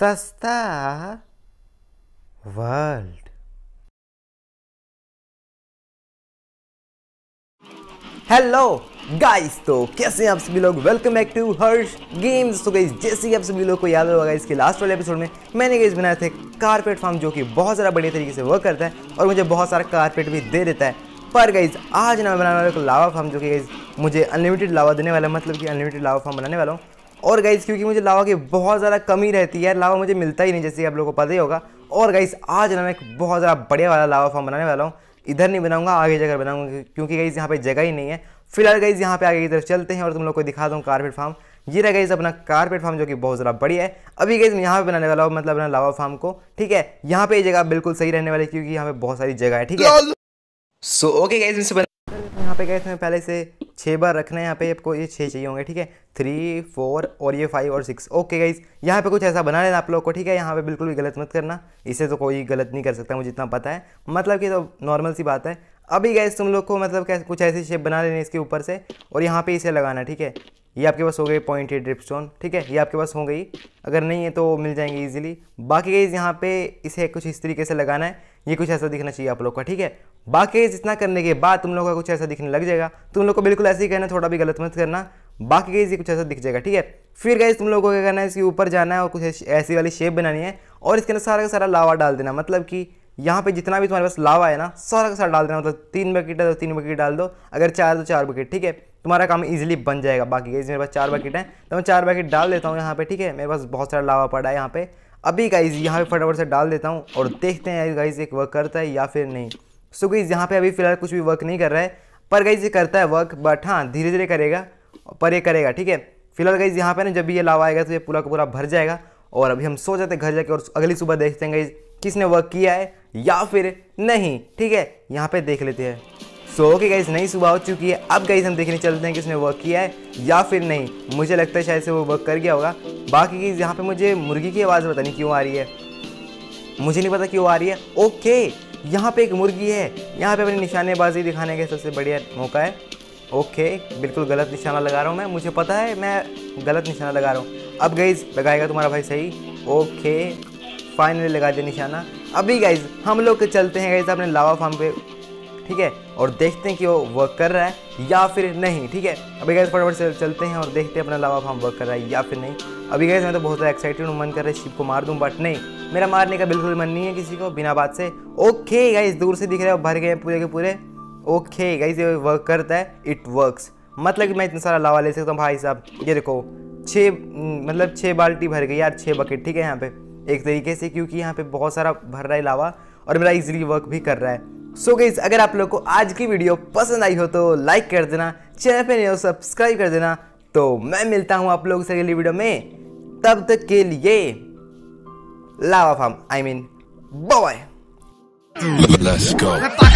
सस्ता world hello guys तो कैसे हैं आप सभी लोग? Welcome back to Harsh games तो गाइस जैसे कि आप सभी लोग को याद होगा इसके लास्ट वाले एपिसोड में मैंने गाइस बनाए थे कारपेट फार्म जो कि बहुत ज़्यादा बढ़िया तरीके से वर्क करता है और मुझे बहुत सारा कारपेट भी दे देता है। पर गाइज़ आज ना मैं बनाने वाला लावा फार्म जो कि मुझे अनलिमिटेड लावा देने वाला है मतलब कि अनलिमिटेड लावा फार्म बनाने वाला हूँ। और गाइज़ क्योंकि मुझे लावा की बहुत ज़्यादा कमी रहती है लावा मुझे मिलता ही नहीं जैसे आप लोगों को पता ही होगा। और गाइज़ आज ना मैं एक बहुत ज़्यादा बढ़िया वाला लावा फार्म बनाने वाला हूँ। इधर नहीं बनाऊँगा आगे जगह बनाऊँगा क्योंकि गाइज़ यहाँ पे जगह ही नहीं है। फ़िलहाल गाइज़ यहाँ पे आगे की तरफ़ चलते हैं और तुम लोग को दिखा दूँ कारपेट फार्म ये रहा गाइज़ अपना कारपेट फार्म जो कि बहुत ज़्यादा बढ़िया है। अभी गाइज़ मैं यहाँ पे बनाने वाला हूँ मतलब अपना लावा फार्म को ठीक है? यहाँ पे ये जगह बिल्कुल सही रहने वाली क्योंकि यहाँ पे बहुत सारी जगह है ठीक है? सो ओके गाइज़ यहाँ पे गए थे पहले से छः बार रखना है यहाँ पे, आपको ये छः चाहिए होंगे, ठीक है? थ्री फोर और ये फाइव और सिक्स ओके गाइज़ यहाँ पे कुछ ऐसा बना लेना आप लोग को, ठीक है? यहाँ पे बिल्कुल भी गलत मत करना। इसे तो कोई गलत नहीं कर सकता, मुझे इतना पता है। मतलब कि तो नॉर्मल सी बात है। अभी गैस तुम लोग को मतलब कैसे कुछ ऐसी शेप बना लेनी इसके ऊपर से, और यहाँ पे इसे लगाना, ठीक है? ये आपके पास हो गई पॉइंट ड्रिप स्टोन ठीक है? ये आपके पास हो। गई अगर नहीं है तो मिल जाएँगे इजीली बाकी गई यहाँ पे इसे कुछ इस तरीके से लगाना है। ये कुछ ऐसा दिखना चाहिए आप लोग का, ठीक है? बाकी इतना करने के बाद तुम लोग का कुछ ऐसा दिखने लग जाएगा। तुम लोग को बिल्कुल ऐसे ही कहना थोड़ा भी गलत मत करना। बाकी गई कुछ ऐसा दिख जाएगा, ठीक है? फिर गई तुम लोगों को क्या करना है, इसके ऊपर जाना है और कुछ ऐसी वाली शेप बनानी है और इसके अंदर सारा का सारा लावा डाल देना। मतलब कि यहाँ पे जितना भी तुम्हारे पास लावा है ना, सारा का सारा डाल देना। मतलब तीन बकेट है तो तीन बकेट डाल दो। अगर चार तो चार बकेट ठीक है? तुम्हारा काम इजीली बन जाएगा। बाकी गई मेरे पास चार बकेट है। तो मैं चार बकेट डाल देता हूँ यहाँ पे, ठीक है? मेरे पास बहुत सारा लावा पड़ा है यहाँ पे। अभी गाइज़ यहाँ पे फटाफट से डाल देता हूँ और देखते हैं गाइज़ एक वर्क करता है या फिर नहीं। सो गाइज़ यहाँ पे अभी फ़िलहाल कुछ भी वर्क नहीं कर रहा है। पर गाइज़ ये करता है वर्क बट हाँ धीरे धीरे करेगा पर ये करेगा, ठीक है? फ़िलहाल गाइज़ यहाँ पे ना जब भी ये लावा आएगा तो ये पूरा का पूरा भर जाएगा और अभी हम सो जाते हैं घर जाके और अगली सुबह देखते हैं गाइज़ किसने वर्क किया है या फिर नहीं, ठीक है? यहाँ पे देख लेते हैं। सो ओके गाइज़ नई सुबह हो चुकी है। अब गाइज़ हम देखने चलते हैं किसने वर्क किया है या फिर नहीं। मुझे लगता है शायद से वो वर्क कर गया होगा। बाकी यहाँ पे मुझे मुर्गी की आवाज़ पता नहीं क्यों आ रही है। मुझे नहीं पता क्यों आ रही है। ओके यहाँ पे एक मुर्गी है। यहाँ पे अपनी निशानेबाजी दिखाने का सबसे बढ़िया मौका है। ओके बिल्कुल गलत निशाना लगा रहा हूँ मैं। मुझे पता है मैं गलत निशाना लगा रहा हूँ। अब गाइज़ लगाएगा तुम्हारा भाई सही। ओके फाइनली लगा दिया निशाना। अभी गाइज़ हम लोग चलते हैं गाइज़ अपने लावा फार्म पे। ठीक है? और देखते हैं कि वो वर्क कर रहा है या फिर नहीं, ठीक है? अभी गाइज़ फटाफट से चलते हैं और देखते हैं अपना लावा फार्म वर्क कर रहा है या फिर नहीं। अभी गाइज़ मैं तो बहुत ज़्यादा एक्साइटेड हूँ, मन कर रहा है शिप को मार दूँ बट नहीं। मेरा मारने का बिल्कुल मन नहीं है किसी को, बिना बात से। ओके गाइज़ दूर से दिख रहा है भर गए पूरे के पूरे। ओके गाइज़ ये वर्क करता है इट वर्क्स मतलब कि मैं इतना सारा लावा ले सकता हूँ, भाई साहब, ये देखो छः मतलब छः बाल्टी भर गई यार छः बकेट ठीक है यहाँ पे। एक तरीके से, क्योंकि यहाँ पे बहुत सारा भर रहा है लावा और मेरा इजीली वर्क भी कर रहा है। सो गईस अगर आप लोग को आज की वीडियो पसंद आई हो तो लाइक कर देना चैनल पे नहीं हो सब्सक्राइब कर देना। तो मैं मिलता हूँ आप लोगों से अगली वीडियो में। तब तक के लिए lava farm I mean boy Let's go.